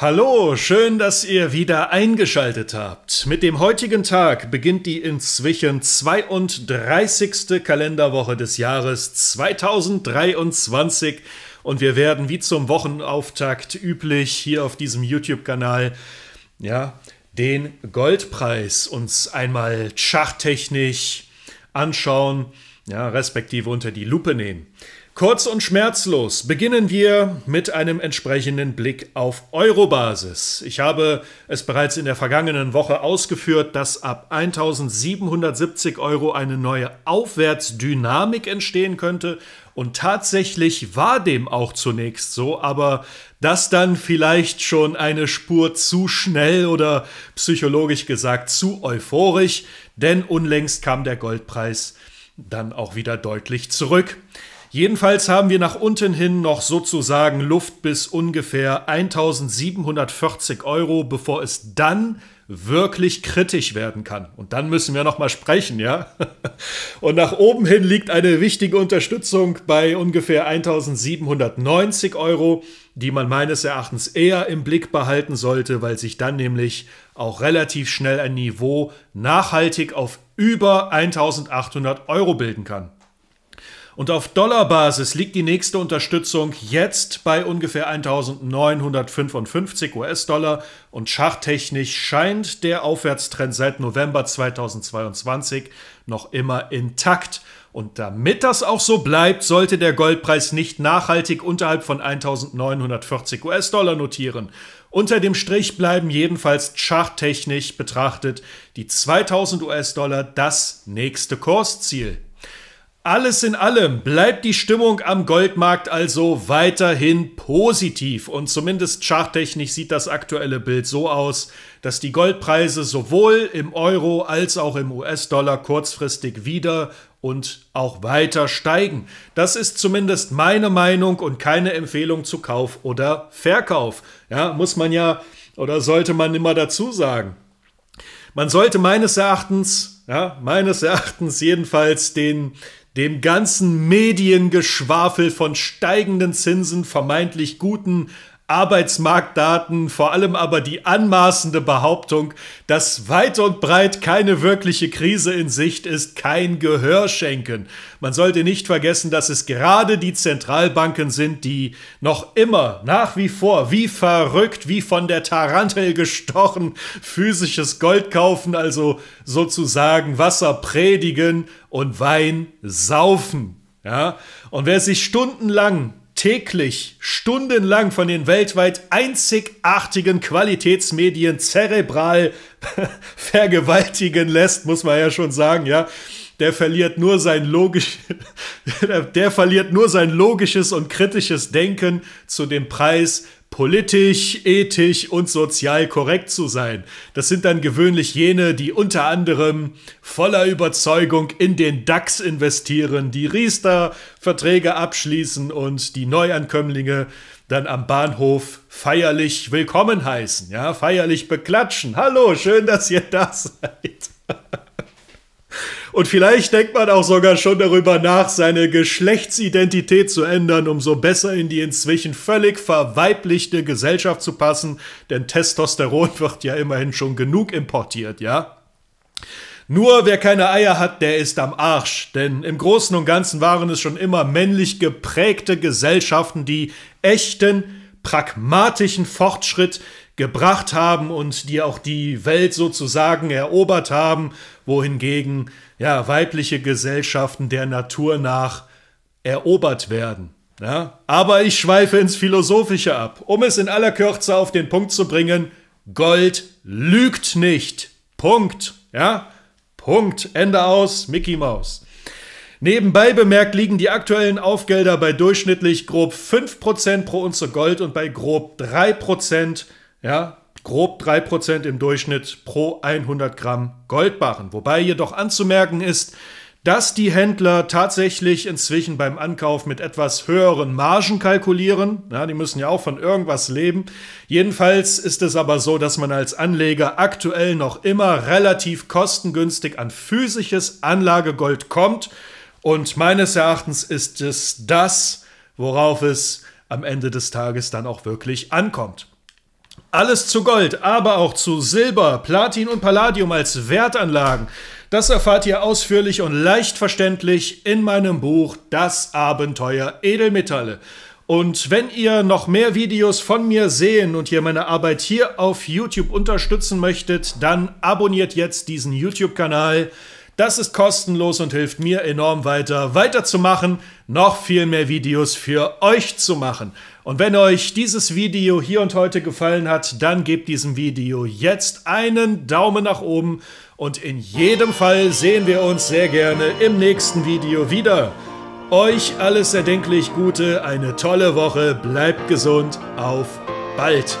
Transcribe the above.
Hallo, schön, dass ihr wieder eingeschaltet habt. Mit dem heutigen Tag beginnt die inzwischen 32. Kalenderwoche des Jahres 2023 und wir werden wie zum Wochenauftakt üblich hier auf diesem YouTube-Kanal ja, den Goldpreis uns einmal schachtechnisch anschauen, ja, respektive unter die Lupe nehmen. Kurz und schmerzlos beginnen wir mit einem entsprechenden Blick auf Eurobasis. Ich habe es bereits in der vergangenen Woche ausgeführt, dass ab 1770 Euro eine neue Aufwärtsdynamik entstehen könnte. Und tatsächlich war dem auch zunächst so, aber das dann vielleicht schon eine Spur zu schnell oder psychologisch gesagt zu euphorisch, denn unlängst kam der Goldpreis dann auch wieder deutlich zurück. Jedenfalls haben wir nach unten hin noch sozusagen Luft bis ungefähr 1740 Euro, bevor es dann wirklich kritisch werden kann. Und dann müssen wir noch mal sprechen, ja? Und nach oben hin liegt eine wichtige Unterstützung bei ungefähr 1790 Euro, die man meines Erachtens eher im Blick behalten sollte, weil sich dann nämlich auch relativ schnell ein Niveau nachhaltig auf über 1800 Euro bilden kann. Und auf Dollarbasis liegt die nächste Unterstützung jetzt bei ungefähr 1955 US-Dollar und charttechnisch scheint der Aufwärtstrend seit November 2022 noch immer intakt. Und damit das auch so bleibt, sollte der Goldpreis nicht nachhaltig unterhalb von 1940 US-Dollar notieren. Unter dem Strich bleiben jedenfalls charttechnisch betrachtet die 2000 US-Dollar das nächste Kursziel. Alles in allem bleibt die Stimmung am Goldmarkt also weiterhin positiv und zumindest charttechnisch sieht das aktuelle Bild so aus, dass die Goldpreise sowohl im Euro als auch im US-Dollar kurzfristig wieder und auch weiter steigen. Das ist zumindest meine Meinung und keine Empfehlung zu Kauf oder Verkauf. Ja, muss man ja oder sollte man immer dazu sagen. Man sollte meines Erachtens, ja, meines Erachtens jedenfalls den dem ganzen Mediengeschwafel von steigenden Zinsen, vermeintlich guten Arbeitsmarktdaten, vor allem aber die anmaßende Behauptung, dass weit und breit keine wirkliche Krise in Sicht ist, kein Gehör schenken. Man sollte nicht vergessen, dass es gerade die Zentralbanken sind, die noch immer nach wie vor wie verrückt, wie von der Tarantel gestochen, physisches Gold kaufen, also sozusagen Wasser predigen und Wein saufen. Ja? Und wer sich stundenlang täglich, stundenlang von den weltweit einzigartigen Qualitätsmedien zerebral vergewaltigen lässt, muss man ja schon sagen, ja. Der verliert nur sein logisch, der verliert nur sein logisches und kritisches Denken zu dem Preis politisch, ethisch und sozial korrekt zu sein. Das sind dann gewöhnlich jene, die unter anderem voller Überzeugung in den DAX investieren, die Riester-Verträge abschließen und die Neuankömmlinge dann am Bahnhof feierlich willkommen heißen, ja, feierlich beklatschen. Hallo, schön, dass ihr da seid. Und vielleicht denkt man auch sogar schon darüber nach, seine Geschlechtsidentität zu ändern, um so besser in die inzwischen völlig verweiblichte Gesellschaft zu passen, denn Testosteron wird ja immerhin schon genug importiert, ja? Nur wer keine Eier hat, der ist am Arsch, denn im Großen und Ganzen waren es schon immer männlich geprägte Gesellschaften, die echten, pragmatischen Fortschritt gebracht haben und die auch die Welt sozusagen erobert haben, wohingegen ja, weibliche Gesellschaften der Natur nach erobert werden. Ja? Aber ich schweife ins Philosophische ab. Um es in aller Kürze auf den Punkt zu bringen, Gold lügt nicht. Punkt. Ja? Punkt. Ende aus. Mickey Mouse. Nebenbei bemerkt liegen die aktuellen Aufgelder bei durchschnittlich grob 5% pro Unze Gold und bei grob 3% ja, grob 3% im Durchschnitt pro 100 Gramm Goldbarren. Wobei jedoch anzumerken ist, dass die Händler tatsächlich inzwischen beim Ankauf mit etwas höheren Margen kalkulieren. Ja, die müssen ja auch von irgendwas leben. Jedenfalls ist es aber so, dass man als Anleger aktuell noch immer relativ kostengünstig an physisches Anlagegold kommt. Und meines Erachtens ist es das, worauf es am Ende des Tages dann auch wirklich ankommt. Alles zu Gold, aber auch zu Silber, Platin und Palladium als Wertanlagen. Das erfahrt ihr ausführlich und leicht verständlich in meinem Buch Das Abenteuer Edelmetalle. Und wenn ihr noch mehr Videos von mir sehen und ihr meine Arbeit hier auf YouTube unterstützen möchtet, dann abonniert jetzt diesen YouTube-Kanal. Das ist kostenlos und hilft mir enorm weiter, weiterzumachen, noch viel mehr Videos für euch zu machen. Und wenn euch dieses Video hier und heute gefallen hat, dann gebt diesem Video jetzt einen Daumen nach oben und in jedem Fall sehen wir uns sehr gerne im nächsten Video wieder. Euch alles erdenklich Gute, eine tolle Woche, bleibt gesund, auf bald!